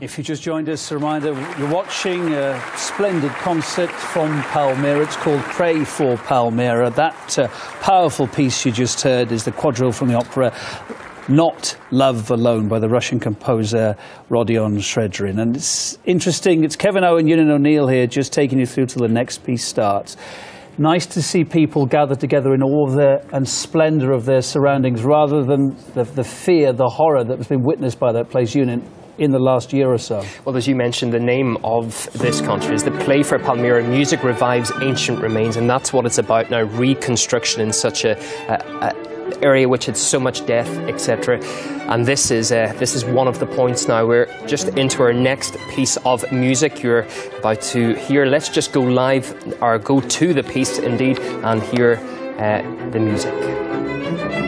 If you just joined us, a reminder you're watching a splendid concert from Palmyra. It's called Pray for Palmyra. That uh, powerful piece you just heard is the quadrille from the opera Not Love Alone by the Russian composer Rodion Shchedrin. And it's interesting, it's Kevin Owen, Ewan O'Neill here, just taking you through till the next piece starts nice to see people gathered together in all their and splendour of their surroundings rather than the, the fear, the horror that has been witnessed by that place unit in the last year or so? Well, as you mentioned, the name of this concert is the Pray for Palmyra. Music revives ancient remains, and that's what it's about now reconstruction in such a, a, a area which had so much death, etc. And this is uh, this is one of the points now. We're just into our next piece of music. You're about to hear. Let's just go live or go to the piece indeed and hear uh, the music.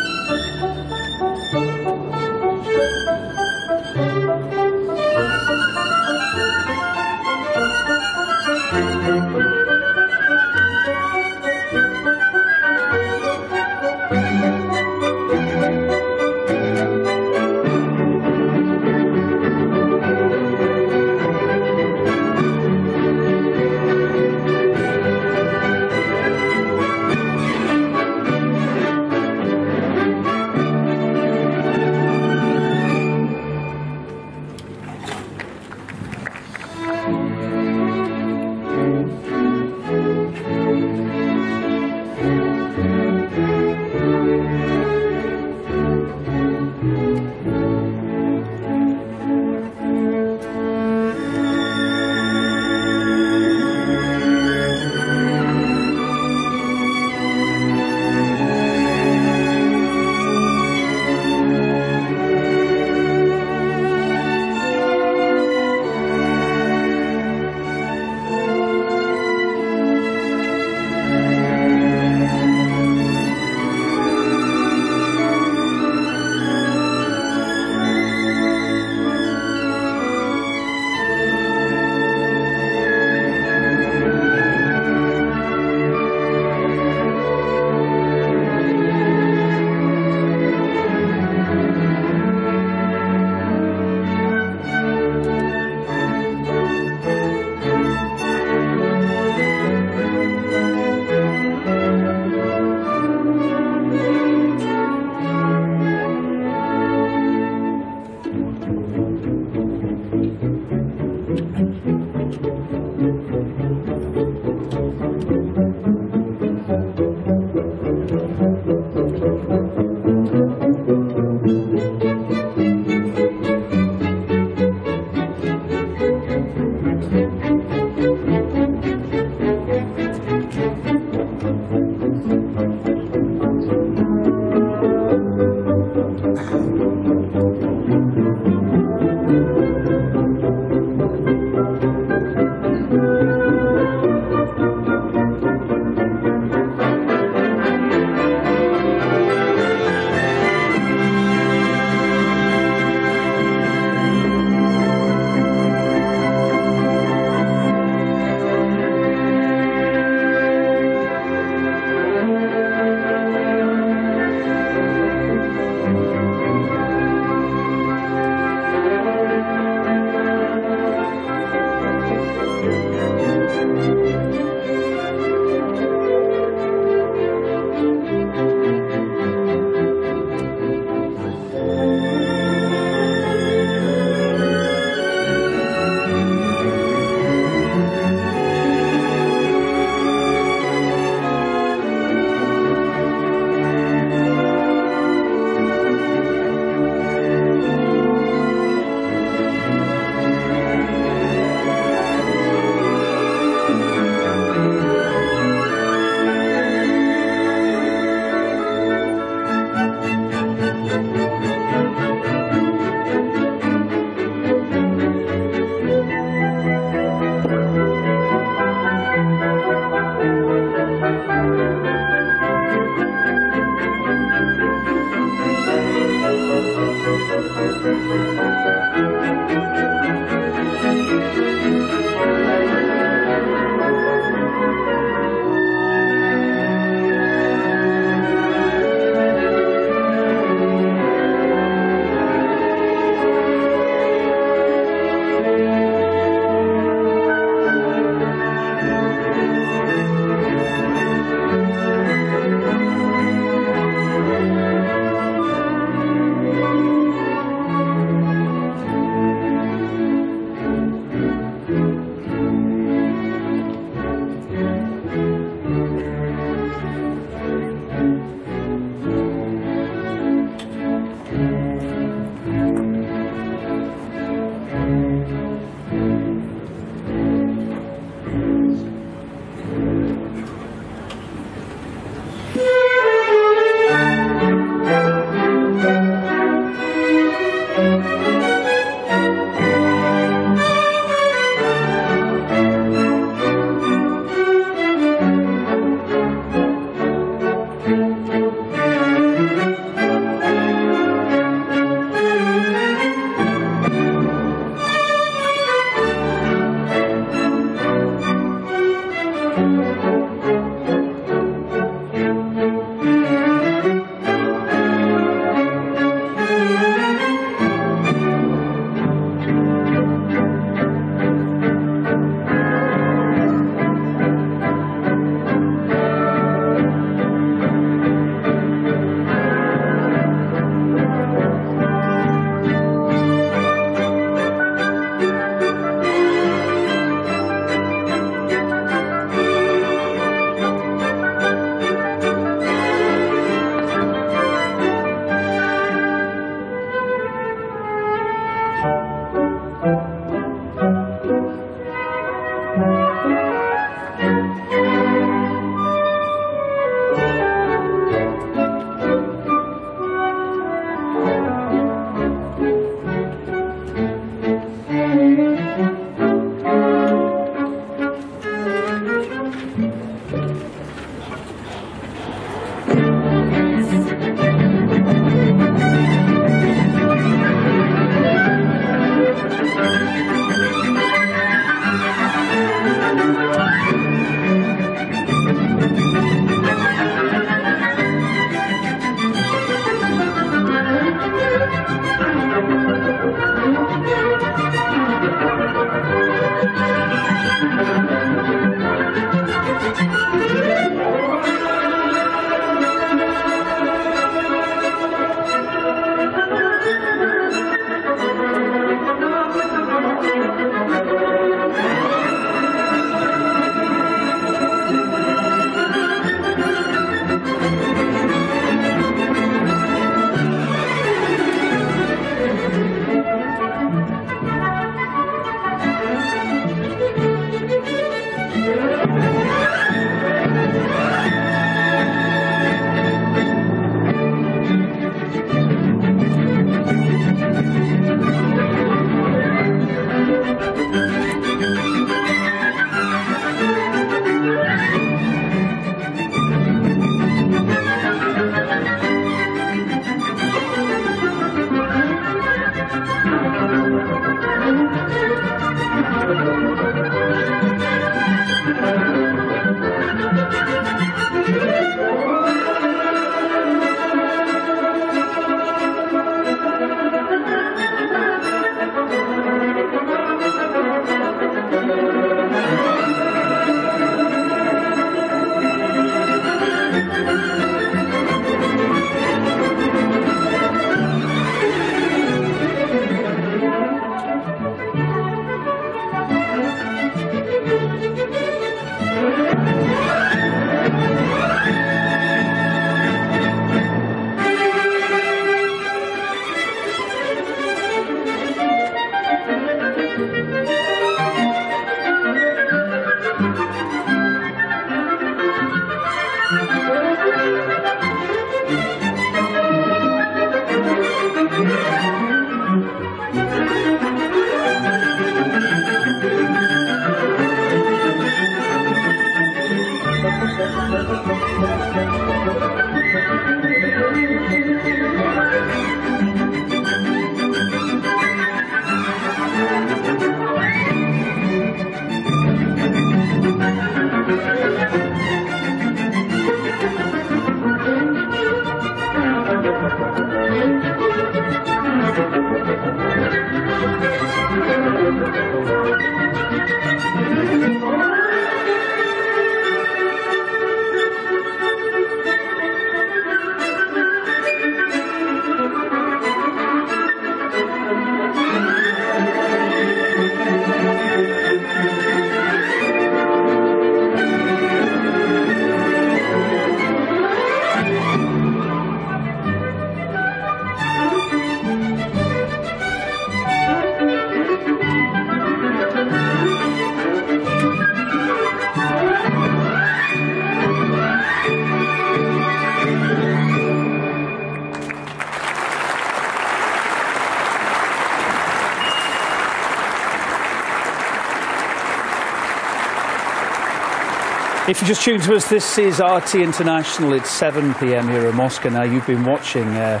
If you just tuned to us, this is RT International. It's 7 p.m. here in Moscow. Now, you've been watching uh,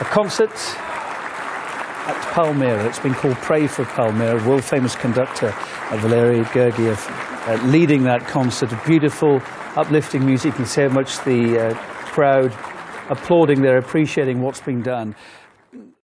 a concert at Palmyra. It's been called Pray for Palmyra. World famous conductor uh, Valery Gergiev uh, leading that concert. Beautiful, uplifting music. You can see how much the uh, crowd applauding there, appreciating what's been done.